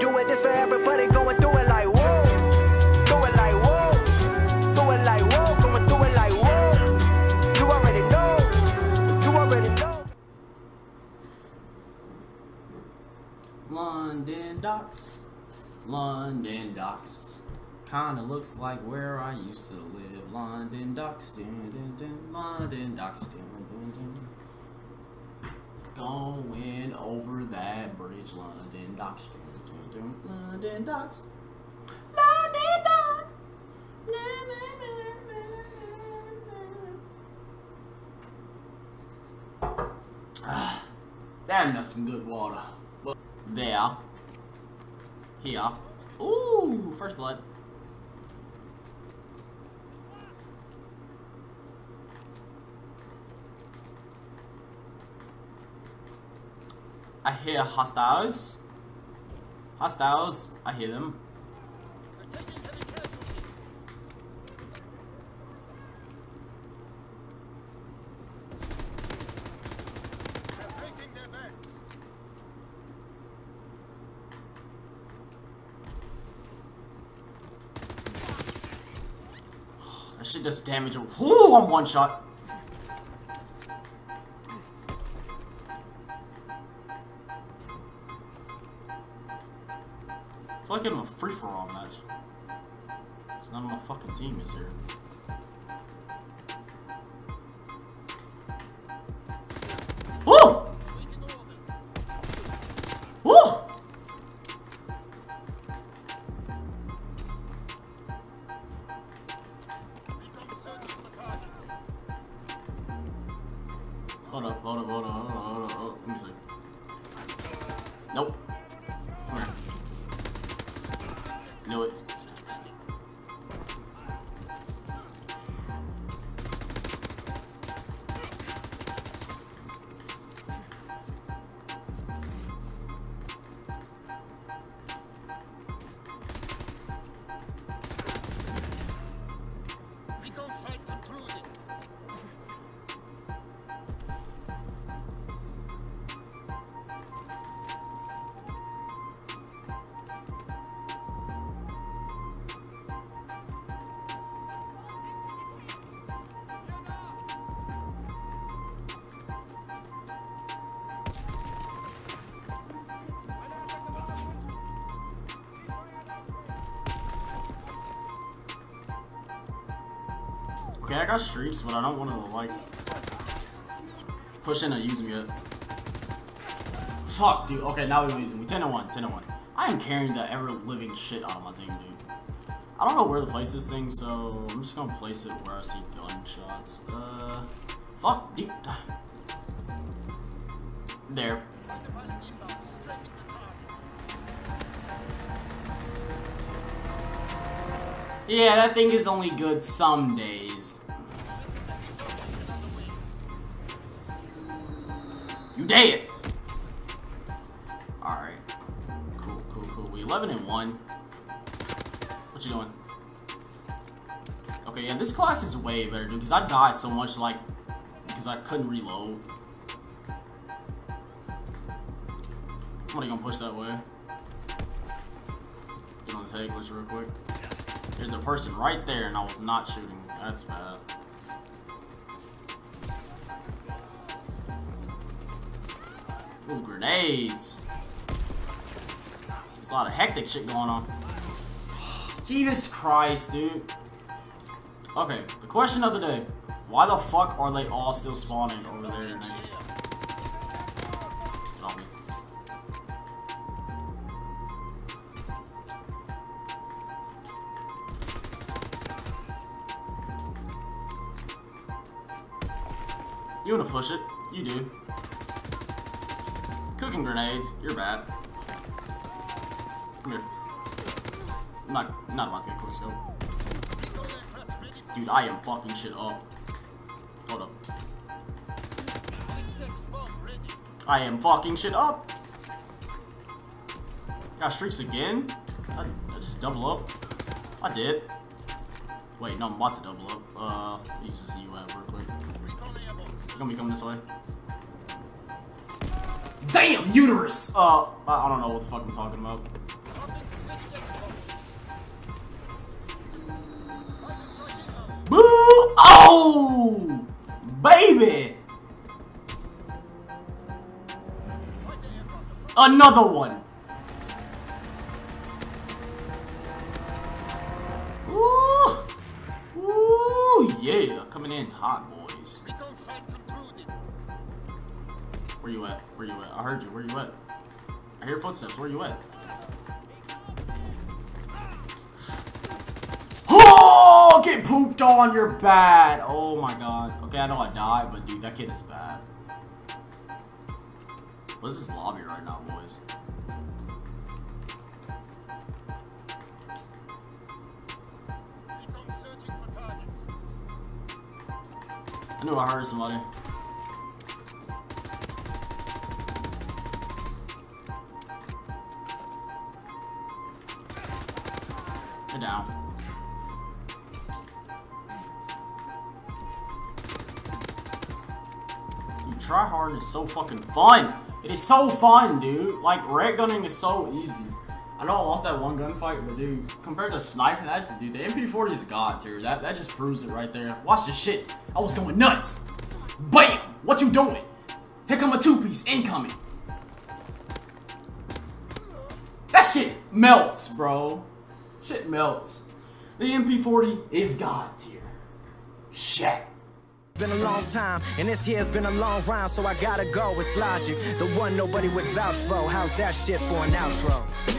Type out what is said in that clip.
Do it, this for everybody going through it like whoa. Do it like whoa. Do it like whoa. Going through it like whoa. You already know. You already know. London docks, London docks. Kinda looks like where I used to live. London docks, dun, dun, dun, London docks. Dun, dun, dun. Going over that bridge, London docks. London docks. London docks. Na, na, na. Ah, Damn, that's some good water. There. Here. Ooh, first blood. I hear hostiles. Hostiles. I hear them. That shit does damage. Whoo, I'm one shot. Feel like I'm a free for all match. None of my fucking team is here. Woo! Woo! Hold up, hold up, hold up, hold up, hold up, hold up. Let me see. Nope. Recon flight Okay, I got streaks, but I don't want to like push in and use them yet. Fuck, dude. Okay, now we're gonna use them. We 10 and 1, 10 and 1. I am carrying the ever living shit out of my team, dude. I don't know where to place this thing, so I'm just gonna place it where I see gunshots. Uh, fuck, dude. There. Yeah, that thing is only good some days. You dead! Alright. Cool, cool, cool. We 11 and 1. What you doing? Okay, yeah, this class is way better, dude, because I died so much, like, because I couldn't reload. Somebody gonna push that way. Get on this head glitch real quick. There's a person right there, and I was not shooting. That's bad. Ooh, grenades. There's a lot of hectic shit going on. Jesus Christ, dude. Okay, the question of the day. Why the fuck are they all still spawning over there You wanna push it? You do. Cooking grenades, you're bad. Come here. I'm not, not about to get quick scope. Dude, I am fucking shit up. Hold up. I am fucking shit up. Got streaks again? I, I just double up. I did. Wait, no, I'm about to double up. Uh, let use the CU app real quick gonna be coming this way. Damn, uterus! Uh, I don't know what the fuck I'm talking about. Boo! Oh! Baby! Another one! Hot, boys. Where you at? Where you at? I heard you. Where you at? I hear footsteps. Where you at? Oh, get pooped on. You're bad. Oh my god. Okay, I know I died, but dude, that kid is bad. What's this lobby right now, boys? I knew I heard somebody. They're down. Hard is so fucking fun. It is so fun, dude. Like, red gunning is so easy. I know I lost that one gunfight, but dude, compared to sniping, that's dude, the MP40 is god tier. That that just proves it right there. Watch this shit. I was going nuts. Bam! What you doing? Here come a two-piece incoming. That shit melts, bro. Shit melts. The MP40 is god tier. Shit. Been a long time, and this here's been a long round, so I gotta go. It's logic, the one nobody would vouch for. How's that shit for an outro?